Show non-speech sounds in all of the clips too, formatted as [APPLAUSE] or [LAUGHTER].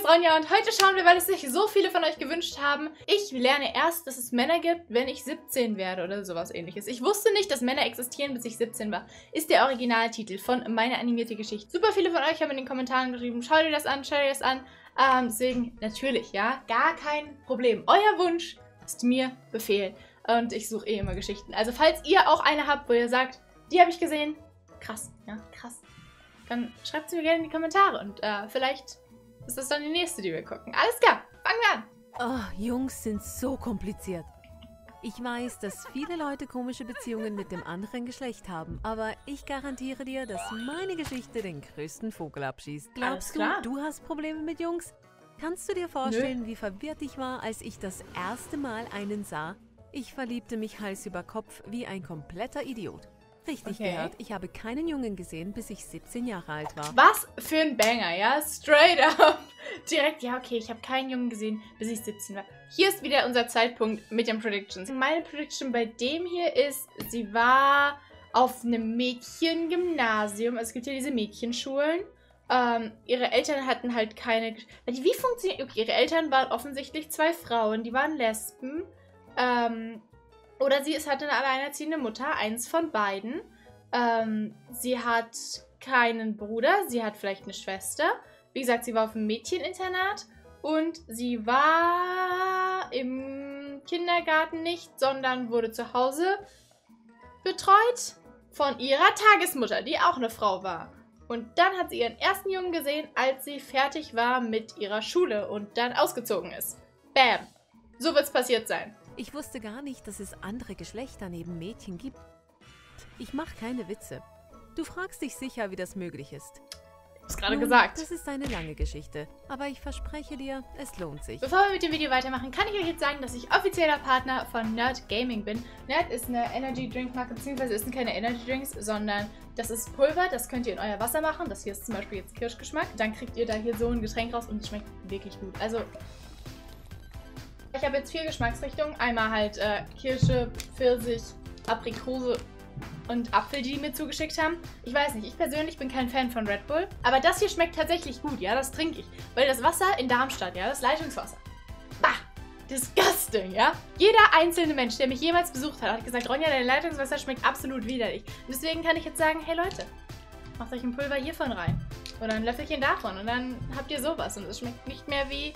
ist Ronja und heute schauen wir, weil es sich so viele von euch gewünscht haben. Ich lerne erst, dass es Männer gibt, wenn ich 17 werde oder sowas ähnliches. Ich wusste nicht, dass Männer existieren, bis ich 17 war. Ist der Originaltitel von meiner animierte Geschichte. Super viele von euch haben in den Kommentaren geschrieben, schau dir das an, schau dir das an. Ähm, deswegen, natürlich, ja, gar kein Problem. Euer Wunsch ist mir Befehl. Und ich suche eh immer Geschichten. Also falls ihr auch eine habt, wo ihr sagt, die habe ich gesehen, krass, ja, krass. Dann schreibt sie mir gerne in die Kommentare und äh, vielleicht ist das dann die nächste, die wir gucken. Alles klar, fangen wir an. Oh, Jungs sind so kompliziert. Ich weiß, dass viele Leute komische Beziehungen mit dem anderen Geschlecht haben, aber ich garantiere dir, dass meine Geschichte den größten Vogel abschießt. Glaubst du, du hast Probleme mit Jungs? Kannst du dir vorstellen, Nö. wie verwirrt ich war, als ich das erste Mal einen sah? Ich verliebte mich Hals über Kopf wie ein kompletter Idiot. Richtig okay. gehört, ich habe keinen Jungen gesehen, bis ich 17 Jahre alt war. Was für ein Banger, ja? Straight up. [LAUGHS] Direkt, ja, okay, ich habe keinen Jungen gesehen, bis ich 17 war. Hier ist wieder unser Zeitpunkt mit den Predictions. Meine Prediction bei dem hier ist, sie war auf einem Mädchengymnasium. Also es gibt ja diese Mädchenschulen. Ähm, ihre Eltern hatten halt keine... Wie funktioniert... Okay, ihre Eltern waren offensichtlich zwei Frauen, die waren Lesben. Ähm, oder sie ist halt eine alleinerziehende Mutter, eins von beiden. Ähm, sie hat keinen Bruder, sie hat vielleicht eine Schwester. Wie gesagt, sie war auf dem Mädcheninternat und sie war im Kindergarten nicht, sondern wurde zu Hause betreut von ihrer Tagesmutter, die auch eine Frau war. Und dann hat sie ihren ersten Jungen gesehen, als sie fertig war mit ihrer Schule und dann ausgezogen ist. Bam. So wird es passiert sein. Ich wusste gar nicht, dass es andere Geschlechter neben Mädchen gibt. Ich mache keine Witze. Du fragst dich sicher, wie das möglich ist. Hast gerade gesagt. Das ist eine lange Geschichte, aber ich verspreche dir, es lohnt sich. Bevor wir mit dem Video weitermachen, kann ich euch jetzt sagen, dass ich offizieller Partner von Nerd Gaming bin. Nerd ist eine Energy Drink Marke, beziehungsweise es sind keine Energy Drinks, sondern das ist Pulver, das könnt ihr in euer Wasser machen. Das hier ist zum Beispiel jetzt Kirschgeschmack. Dann kriegt ihr da hier so ein Getränk raus und es schmeckt wirklich gut. Also ich habe jetzt vier Geschmacksrichtungen. Einmal halt äh, Kirsche, Pfirsich, Aprikose und Apfel, die die mir zugeschickt haben. Ich weiß nicht, ich persönlich bin kein Fan von Red Bull. Aber das hier schmeckt tatsächlich gut, ja, das trinke ich. Weil das Wasser in Darmstadt, ja, das Leitungswasser. Bah! Disgusting, ja? Jeder einzelne Mensch, der mich jemals besucht hat, hat gesagt, Ronja, dein Leitungswasser schmeckt absolut widerlich. Und deswegen kann ich jetzt sagen, hey Leute, macht euch ein Pulver hiervon rein. Oder ein Löffelchen davon. Und dann habt ihr sowas. Und es schmeckt nicht mehr wie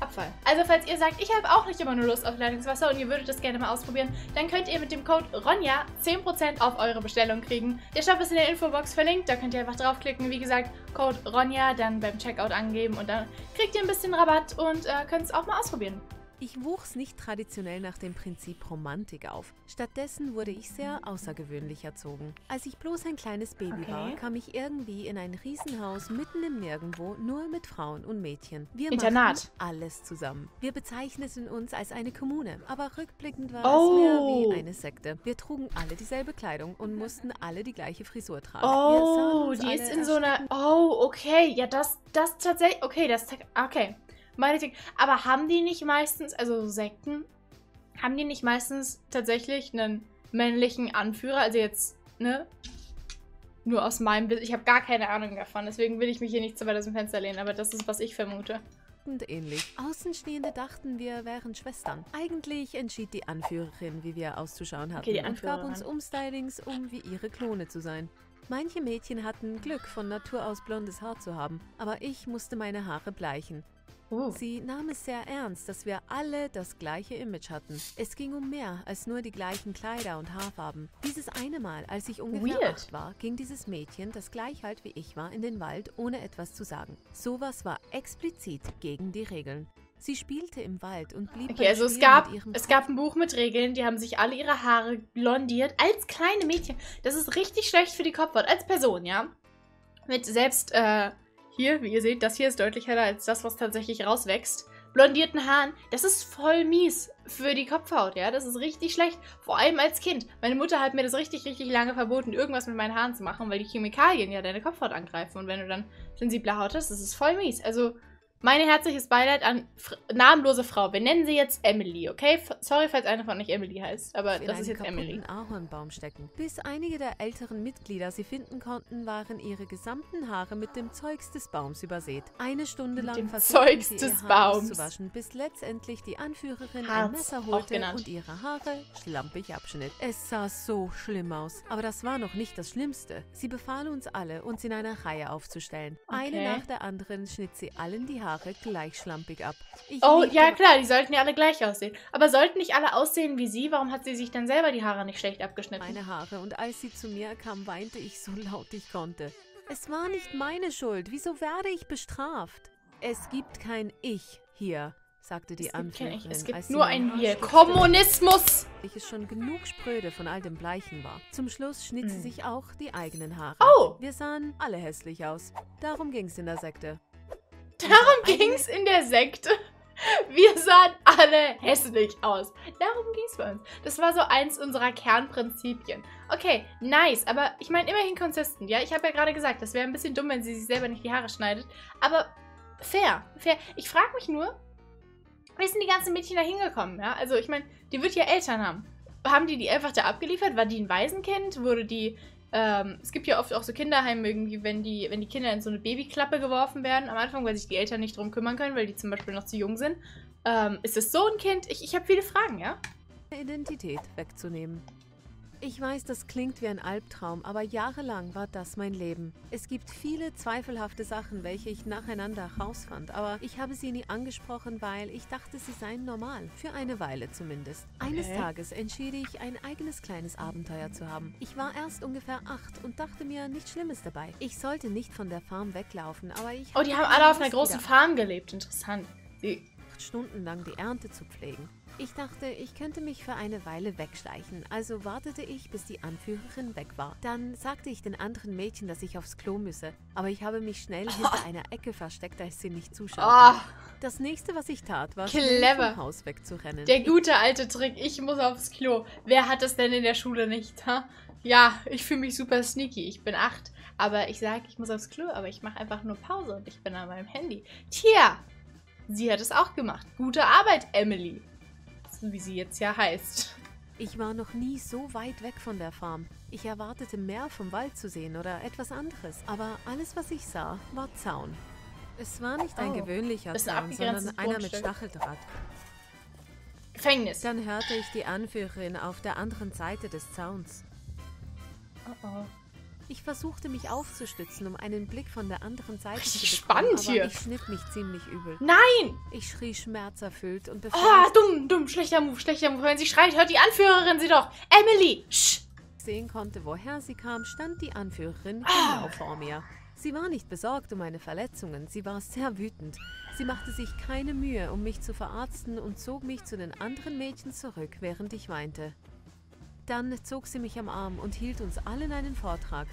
Abfall. Also falls ihr sagt, ich habe auch nicht immer nur Lust auf Leitungswasser und ihr würdet das gerne mal ausprobieren, dann könnt ihr mit dem Code RONJA 10% auf eure Bestellung kriegen. Der Shop ist in der Infobox verlinkt, da könnt ihr einfach draufklicken. Wie gesagt, Code RONJA dann beim Checkout angeben und dann kriegt ihr ein bisschen Rabatt und äh, könnt es auch mal ausprobieren. Ich wuchs nicht traditionell nach dem Prinzip Romantik auf. Stattdessen wurde ich sehr außergewöhnlich erzogen. Als ich bloß ein kleines Baby okay. war, kam ich irgendwie in ein Riesenhaus mitten im Nirgendwo, nur mit Frauen und Mädchen. Wir Internat. alles zusammen. Wir bezeichneten uns als eine Kommune, aber rückblickend war oh. es mehr wie eine Sekte. Wir trugen alle dieselbe Kleidung und mussten alle die gleiche Frisur tragen. Oh, die ist in so einer... Oh, okay. Ja, das, das tatsächlich... Okay, das... Okay. Meinetwegen. Aber haben die nicht meistens, also Sekten, haben die nicht meistens tatsächlich einen männlichen Anführer? Also jetzt, ne? Nur aus meinem Bild. Ich habe gar keine Ahnung davon. Deswegen will ich mich hier nicht zu weit aus dem Fenster lehnen. Aber das ist, was ich vermute. Und ähnlich. Außenstehende dachten, wir wären Schwestern. Eigentlich entschied die Anführerin, wie wir auszuschauen hatten. Okay, die und gab uns Umstylings, um wie ihre Klone zu sein. Manche Mädchen hatten Glück, von Natur aus blondes Haar zu haben, aber ich musste meine Haare bleichen. Oh. Sie nahm es sehr ernst, dass wir alle das gleiche Image hatten. Es ging um mehr als nur die gleichen Kleider und Haarfarben. Dieses eine Mal, als ich ungefähr Weird. acht war, ging dieses Mädchen, das gleich alt wie ich war, in den Wald, ohne etwas zu sagen. Sowas war explizit gegen die Regeln. Sie spielte im Wald und blieb Okay, also es gab, es gab ein Buch mit Regeln, die haben sich alle ihre Haare blondiert als kleine Mädchen. Das ist richtig schlecht für die Kopfhaut, als Person, ja? Mit selbst, äh, hier, wie ihr seht, das hier ist deutlich heller als das, was tatsächlich rauswächst. Blondierten Haaren, das ist voll mies für die Kopfhaut, ja. Das ist richtig schlecht, vor allem als Kind. Meine Mutter hat mir das richtig, richtig lange verboten, irgendwas mit meinen Haaren zu machen, weil die Chemikalien ja deine Kopfhaut angreifen. Und wenn du dann sensible Haut hast, das ist voll mies. Also, Meine herzliches Beileid an namenlose Frau. Wir nennen sie jetzt Emily, okay? F sorry, falls eine von euch Emily heißt, aber das ist jetzt Emily. Ahornbaum stecken. Bis einige der älteren Mitglieder sie finden konnten, waren ihre gesamten Haare mit dem Zeugs des Baums übersät. Eine Stunde lang dem versuchten Zeugs sie ihr Haar auszuwaschen, bis letztendlich die Anführerin Harz, ein Messer holte und ihre Haare schlampig abschnitt. Es sah so schlimm aus. Aber das war noch nicht das Schlimmste. Sie befahl uns alle, uns in einer Reihe aufzustellen. Okay. Eine nach der anderen schnitt sie allen die Haare Haare gleich schlampig ab. Ich oh, ja klar, die sollten ja alle gleich aussehen. Aber sollten nicht alle aussehen wie sie? Warum hat sie sich dann selber die Haare nicht schlecht abgeschnitten? Meine Haare. Und als sie zu mir kam, weinte ich so laut ich konnte. Es war nicht meine Schuld. Wieso werde ich bestraft? Es gibt kein Ich hier sagte die es Anführerin. Es gibt nur ein Wir. Kommunismus! Ich es schon genug spröde von all dem Bleichen war. Zum Schluss schnitt sie hm. sich auch die eigenen Haare. Oh! Wir sahen alle hässlich aus. Darum ging's in der Sekte. Darum ging es in der Sekte. Wir sahen alle hässlich aus. Darum ging es bei uns. Das war so eins unserer Kernprinzipien. Okay, nice. Aber ich meine immerhin konsistent, ja? Ich habe ja gerade gesagt, das wäre ein bisschen dumm, wenn sie sich selber nicht die Haare schneidet. Aber fair, fair. Ich frage mich nur, wie sind die ganzen Mädchen da hingekommen, ja? Also ich meine, die wird ja Eltern haben. Haben die die einfach da abgeliefert? War die ein Waisenkind? Wurde die ähm, es gibt ja oft auch so Kinderheime irgendwie, wenn die, wenn die Kinder in so eine Babyklappe geworfen werden am Anfang, weil sich die Eltern nicht drum kümmern können, weil die zum Beispiel noch zu jung sind. Ähm, ist es so ein Kind? Ich, ich habe viele Fragen, ja? Identität wegzunehmen. Ich weiß, das klingt wie ein Albtraum, aber jahrelang war das mein Leben. Es gibt viele zweifelhafte Sachen, welche ich nacheinander herausfand, aber ich habe sie nie angesprochen, weil ich dachte, sie seien normal. Für eine Weile zumindest. Okay. Eines Tages entschied ich, ein eigenes kleines Abenteuer zu haben. Ich war erst ungefähr acht und dachte mir nichts Schlimmes dabei. Ich sollte nicht von der Farm weglaufen, aber ich... Oh, die haben alle auf einer großen Farm gelebt. Interessant. Sie Stunden lang die Ernte zu pflegen. Ich dachte, ich könnte mich für eine Weile wegschleichen, also wartete ich, bis die Anführerin weg war. Dann sagte ich den anderen Mädchen, dass ich aufs Klo müsse, aber ich habe mich schnell hinter [LAUGHS] einer Ecke versteckt, als sie nicht zuschauten. Oh. Das nächste, was ich tat, war Clever. vom Haus wegzurennen. Der gute alte Trick, ich muss aufs Klo. Wer hat das denn in der Schule nicht? Ha? Ja, ich fühle mich super sneaky. Ich bin acht, aber ich sage, ich muss aufs Klo, aber ich mache einfach nur Pause und ich bin an meinem Handy. Tja, sie hat es auch gemacht. Gute Arbeit, Emily wie sie jetzt ja heißt. Ich war noch nie so weit weg von der Farm. Ich erwartete mehr vom Wald zu sehen oder etwas anderes. Aber alles, was ich sah, war Zaun. Es war nicht ein oh, gewöhnlicher Zaun, sondern einer mit Stacheldraht. Gefängnis. Dann hörte ich die Anführerin auf der anderen Seite des Zauns. Oh oh. Ich versuchte mich aufzustützen, um einen Blick von der anderen Seite Richtig zu bekommen, spannend aber hier. ich schnitt mich ziemlich übel. Nein! Ich schrie schmerzerfüllt und befand... Ah, dumm, dumm, schlechter Move, schlechter Move. Wenn sie schreit, hört die Anführerin sie doch. Emily, Sch sehen konnte, woher sie kam, stand die Anführerin ah. genau vor mir. Sie war nicht besorgt um meine Verletzungen, sie war sehr wütend. Sie machte sich keine Mühe, um mich zu verarzten und zog mich zu den anderen Mädchen zurück, während ich weinte. Dann zog sie mich am Arm und hielt uns allen einen Vortrag.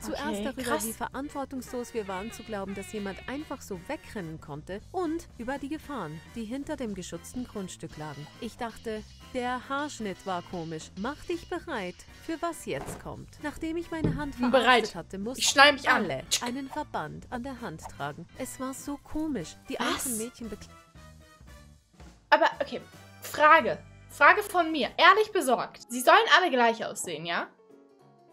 Zuerst okay, darüber, krass. wie verantwortungslos wir waren, zu glauben, dass jemand einfach so wegrennen konnte und über die Gefahren, die hinter dem geschützten Grundstück lagen. Ich dachte, der Haarschnitt war komisch. Mach dich bereit für was jetzt kommt. Nachdem ich meine Hand bereit hatte, mussten alle an. einen Verband an der Hand tragen. Es war so komisch. Die was? anderen Mädchen Aber, okay. Frage. Frage von mir. Ehrlich besorgt. Sie sollen alle gleich aussehen, ja?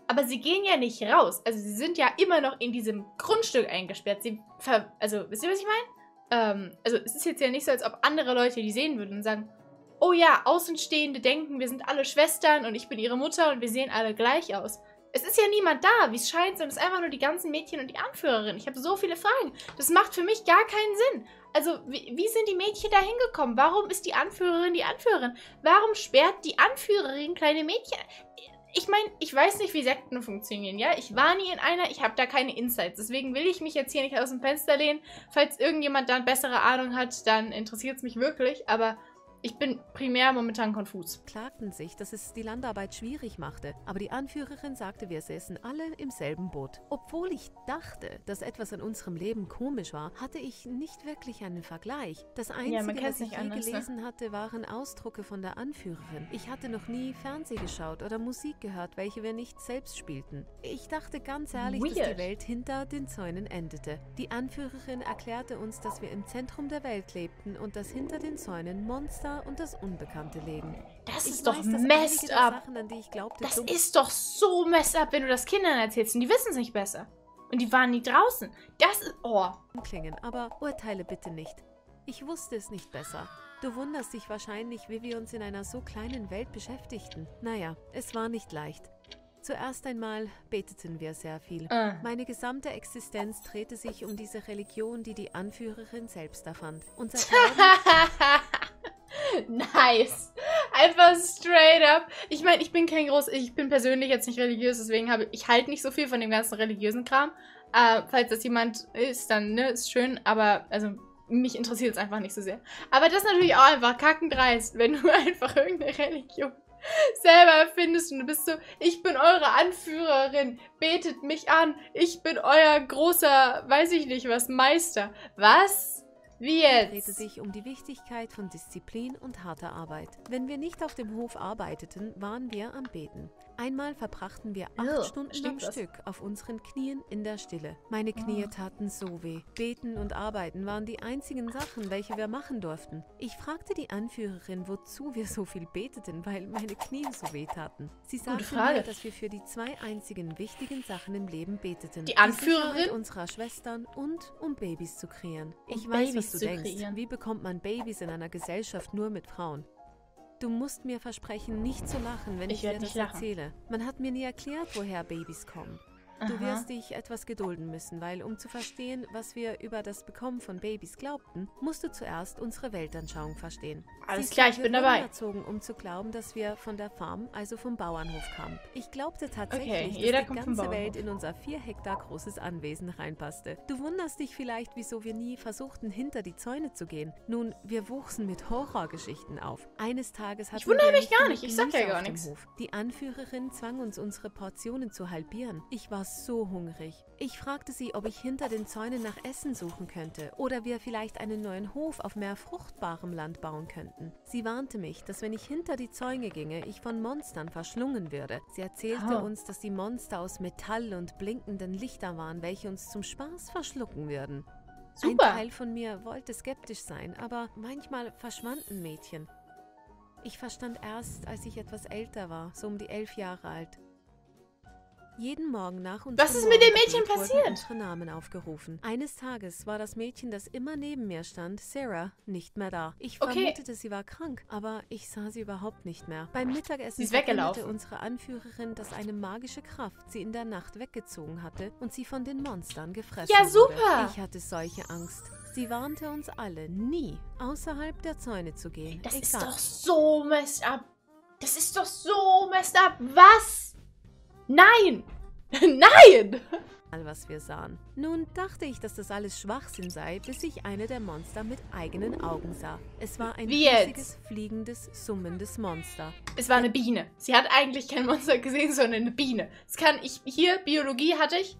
Aber sie gehen ja nicht raus. Also sie sind ja immer noch in diesem Grundstück eingesperrt. Sie ver also, wisst ihr, was ich meine? Ähm, also es ist jetzt ja nicht so, als ob andere Leute die sehen würden und sagen, oh ja, Außenstehende denken, wir sind alle Schwestern und ich bin ihre Mutter und wir sehen alle gleich aus. Es ist ja niemand da, wie es scheint, sondern es ist einfach nur die ganzen Mädchen und die Anführerin. Ich habe so viele Fragen. Das macht für mich gar keinen Sinn. Also, wie, wie, sind die Mädchen da hingekommen? Warum ist die Anführerin die Anführerin? Warum sperrt die Anführerin kleine Mädchen? ich meine, ich weiß nicht, wie Sekten funktionieren, ja? Ich war nie in einer, ich habe da keine Insights. Deswegen will ich mich jetzt hier nicht aus dem Fenster lehnen. Falls irgendjemand da eine bessere Ahnung hat, dann interessiert es mich wirklich. Aber Ich bin primär momentan konfus. Klagten sich, dass es die Landarbeit schwierig machte, aber die Anführerin sagte, wir säßen alle im selben Boot. Obwohl ich dachte, dass etwas an unserem Leben komisch war, hatte ich nicht wirklich einen Vergleich. Das Einzige, ja, was ich je anders, ne? gelesen ne? hatte, waren Ausdrucke von der Anführerin. Ich hatte noch nie Fernsehen geschaut oder Musik gehört, welche wir nicht selbst spielten. Ich dachte ganz ehrlich, Weird. dass die Welt hinter den Zäunen endete. Die Anführerin erklärte uns, dass wir im Zentrum der Welt lebten und dass hinter den Zäunen Monster Unbekannter und das Unbekannte legen. Das ich ist doch messed up. Sachen, glaubte, das ist doch so messed up, wenn du das Kindern erzählst und die wissen es nicht besser. Und die waren nie draußen. Das ist... Oh. Klingen, aber urteile bitte nicht. Ich wusste es nicht besser. Du wunderst dich wahrscheinlich, wie wir uns in einer so kleinen Welt beschäftigten. Naja, es war nicht leicht. Zuerst einmal beteten wir sehr viel. Uh. Meine gesamte Existenz drehte sich um diese Religion, die die Anführerin selbst erfand. Unser [LAUGHS] Glauben nice. Einfach straight up. Ich meine, ich bin kein groß, ich bin persönlich jetzt nicht religiös, deswegen habe ich halt nicht so viel von dem ganzen religiösen Kram. Äh, falls das jemand ist, dann ne, ist schön, aber also mich interessiert es einfach nicht so sehr. Aber das ist natürlich auch einfach kackendreist, [LAUGHS] wenn du einfach irgendeine Religion selber erfindest und du bist so, ich bin eure Anführerin, betet mich an, ich bin euer großer, weiß ich nicht was, Meister. Was? Wie jetzt? drehte sich um die Wichtigkeit von Disziplin und harter Arbeit. Wenn wir nicht auf dem Hof arbeiteten, waren wir am Beten. Einmal verbrachten wir acht oh, Stunden am Stück auf unseren Knien in der Stille. Meine Knie oh. taten so weh. Beten und Arbeiten waren die einzigen Sachen, welche wir machen durften. Ich fragte die Anführerin, wozu wir so viel beteten, weil meine Knie so weh taten. Sie sagte mir, dass wir für die zwei einzigen wichtigen Sachen im Leben beteten. Die Anführerin? Die unserer Schwestern und um Babys zu kreieren. Ich um weiß, Babys was du denkst. Kreieren. Wie bekommt man Babys in einer Gesellschaft nur mit Frauen? Du musst mir versprechen, nicht zu lachen, wenn ich, ich dir das lachen. erzähle. Man hat mir nie erklärt, woher Babys kommen. Du wirst dich etwas gedulden müssen, weil um zu verstehen, was wir über das Bekommen von Babys glaubten, musst du zuerst unsere Weltanschauung verstehen. Alles klar, ich bin dabei. Erzogen, um zu glauben, dass wir von der Farm, also vom Bauernhof kamen. Ich glaubte tatsächlich, okay, dass die ganze Welt in unser vier Hektar großes Anwesen reinpasste. Du wunderst dich vielleicht, wieso wir nie versuchten, hinter die Zäune zu gehen. Nun, wir wuchsen mit Horrorgeschichten auf. Eines Tages hatten ich wundere mich gar nicht, ich sag ja gar nichts. Die Anführerin zwang uns, unsere Portionen zu halbieren. Ich war so hungrig. Ich fragte sie, ob ich hinter den Zäunen nach Essen suchen könnte oder wir vielleicht einen neuen Hof auf mehr fruchtbarem Land bauen könnten. Sie warnte mich, dass wenn ich hinter die Zäune ginge, ich von Monstern verschlungen würde. Sie erzählte oh. uns, dass die Monster aus Metall und blinkenden Lichtern waren, welche uns zum Spaß verschlucken würden. Super. Ein Teil von mir wollte skeptisch sein, aber manchmal verschwanden Mädchen. Ich verstand erst, als ich etwas älter war, so um die elf Jahre alt. Jeden Morgen nach uns. Was ist mit dem Mädchen passiert? unsere Namen aufgerufen. Eines Tages war das Mädchen, das immer neben mir stand, Sarah, nicht mehr da. Ich okay. vermutete, sie war krank, aber ich sah sie überhaupt nicht mehr. Beim Mittagessen verkündete unsere Anführerin, dass eine magische Kraft sie in der Nacht weggezogen hatte und sie von den Monstern gefressen Ja, super! Wurde. Ich hatte solche Angst. Sie warnte uns alle, nie außerhalb der Zäune zu gehen. Das Egal. ist doch so messed up. Das ist doch so messed up. Was? Nein! [LAUGHS] Nein! was wir sahen. Nun dachte ich, dass das alles Schwachsinn sei, bis ich eine der Monster mit eigenen Augen sah. Es war ein Wie riesiges, jetzt? fliegendes, summendes Monster. Es war eine Biene. Sie hat eigentlich kein Monster gesehen, sondern eine Biene. Das kann ich, hier, Biologie hatte ich,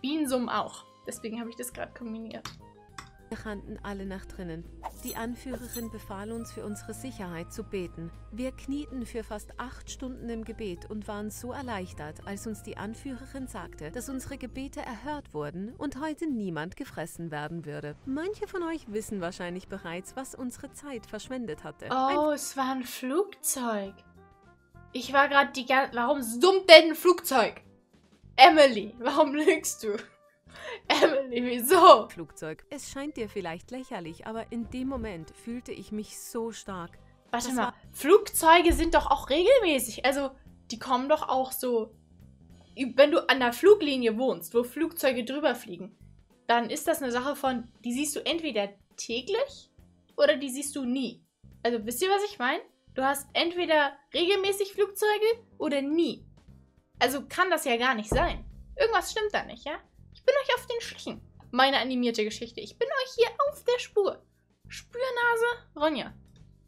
Bienen summen auch. Deswegen habe ich das gerade kombiniert. Wir rannten alle nach drinnen. Die Anführerin befahl uns, für unsere Sicherheit zu beten. Wir knieten für fast acht Stunden im Gebet und waren so erleichtert, als uns die Anführerin sagte, dass unsere Gebete erhört wurden und heute niemand gefressen werden würde. Manche von euch wissen wahrscheinlich bereits, was unsere Zeit verschwendet hatte. Oh, ein es war ein Flugzeug. Ich war gerade die ganze... Warum summt denn ein Flugzeug? Emily, warum lügst du? [LAUGHS] Emily, wieso? Flugzeug. Es scheint dir vielleicht lächerlich, aber in dem Moment fühlte ich mich so stark. Warte das mal, Flugzeuge sind doch auch regelmäßig. Also, die kommen doch auch so. Wenn du an der Fluglinie wohnst, wo Flugzeuge drüber fliegen, dann ist das eine Sache von, die siehst du entweder täglich oder die siehst du nie. Also, wisst ihr, was ich meine? Du hast entweder regelmäßig Flugzeuge oder nie. Also kann das ja gar nicht sein. Irgendwas stimmt da nicht, ja? Bin euch auf den Schlichen. Meine animierte Geschichte. Ich bin euch hier auf der Spur. Spürnase, Ronja.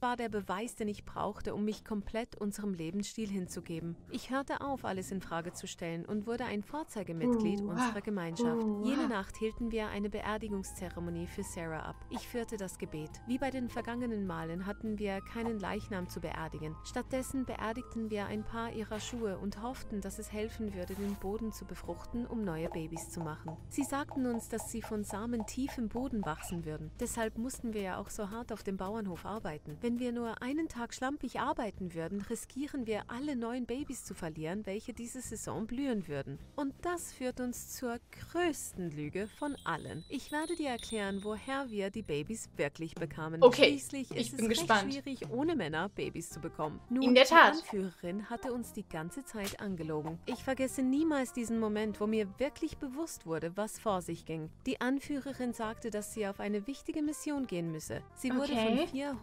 War der Beweis, den ich brauchte, um mich komplett unserem Lebensstil hinzugeben. Ich hörte auf, alles in Frage zu stellen und wurde ein Vorzeigemitglied uh, unserer Gemeinschaft. Uh, Jene Nacht hielten wir eine Beerdigungszeremonie für Sarah ab. Ich führte das Gebet. Wie bei den vergangenen Malen hatten wir keinen Leichnam zu beerdigen. Stattdessen beerdigten wir ein paar ihrer Schuhe und hofften, dass es helfen würde, den Boden zu befruchten, um neue Babys zu machen. Sie sagten uns, dass sie von Samen tief im Boden wachsen würden. Deshalb mussten wir ja auch so hart auf dem Bauernhof arbeiten. Wenn wir nur einen Tag schlampig arbeiten würden, riskieren wir alle neuen Babys zu verlieren, welche diese Saison blühen würden. Und das führt uns zur größten Lüge von allen. Ich werde dir erklären, woher wir die Babys wirklich bekamen. Okay, Schließlich ich ist bin es gespannt. schwierig, ohne Männer Babys zu bekommen. Nun, In der Tat. Die Anführerin hatte uns die ganze Zeit angelogen. Ich vergesse niemals diesen Moment, wo mir wirklich bewusst wurde, was vor sich ging. Die Anführerin sagte, dass sie auf eine wichtige Mission gehen müsse. Sie wurde Okay. von vier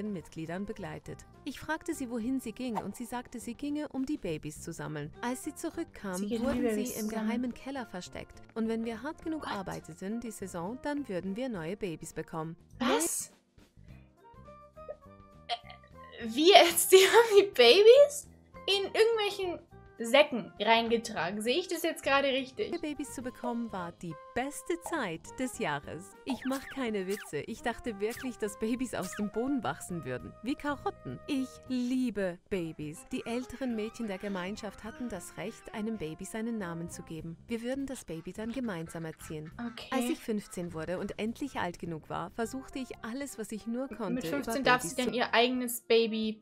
hochrangigen Mitgliedern begleitet. Ich fragte sie, wohin sie ging, und sie sagte, sie ginge, um die Babys zu sammeln. Als sie zurückkam, Sie wurden sie im geheimen Keller versteckt. Und wenn wir hart genug What? arbeiteten, die Saison, dann würden wir neue Babys bekommen. Was? Äh, Wie jetzt? [LAUGHS] Die haben die Babys in irgendwelchen Säcken reingetragen. Sehe ich das jetzt gerade richtig? Babys zu bekommen war die beste Zeit des Jahres. Ich mache keine Witze. Ich dachte wirklich, dass Babys aus dem Boden wachsen würden. Wie Karotten. Ich liebe Babys. Die älteren Mädchen der Gemeinschaft hatten das Recht, einem Baby seinen Namen zu geben. Wir würden das Baby dann gemeinsam erziehen. Okay. Als ich 15 wurde und endlich alt genug war, versuchte ich alles, was ich nur konnte. Mit 15 über darf sie dann ihr eigenes Baby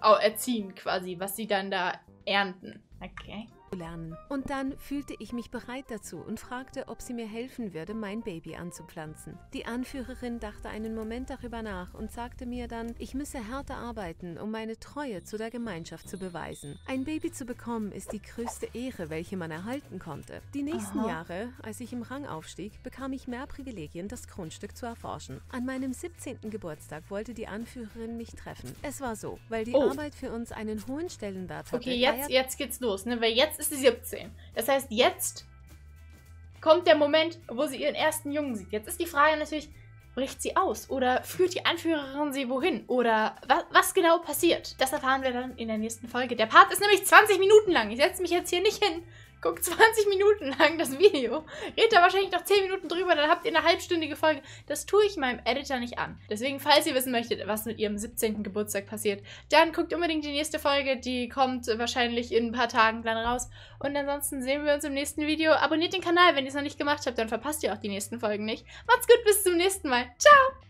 erziehen, quasi, was sie dann da ernten. Okay. lernen. Und dann fühlte ich mich bereit dazu und fragte, ob sie mir helfen würde, mein Baby anzupflanzen. Die Anführerin dachte einen Moment darüber nach und sagte mir dann, ich müsse härter arbeiten, um meine Treue zu der Gemeinschaft zu beweisen. Ein Baby zu bekommen ist die größte Ehre, welche man erhalten konnte. Die nächsten Aha. Jahre, als ich im Rang aufstieg, bekam ich mehr Privilegien, das Grundstück zu erforschen. An meinem 17. Geburtstag wollte die Anführerin mich treffen. Es war so, weil die Oh. Arbeit für uns einen hohen Stellenwert hatte. Okay, jetzt, jetzt geht's los, ne? Weil jetzt ist sie 17. Das heißt, jetzt kommt der Moment, wo sie ihren ersten Jungen sieht. Jetzt ist die Frage natürlich, bricht sie aus? Oder führt die Anführerin sie wohin? Oder was, was genau passiert? Das erfahren wir dann in der nächsten Folge. Der Part ist nämlich 20 Minuten lang. Ich setze mich jetzt hier nicht hin. Guckt 20 [LAUGHS] Minuten lang das Video. Redet da wahrscheinlich noch 10 Minuten drüber, dann habt ihr eine halbstündige Folge. Das tue ich meinem Editor nicht an. Deswegen, falls ihr wissen möchtet, was mit ihrem 17. Geburtstag passiert, dann guckt unbedingt die nächste Folge. Die kommt wahrscheinlich in ein paar Tagen dann raus. Und ansonsten sehen wir uns im nächsten Video. Abonniert den Kanal, wenn ihr es noch nicht gemacht habt, dann verpasst ihr auch die nächsten Folgen nicht. Macht's gut, bis zum nächsten Mal. Ciao!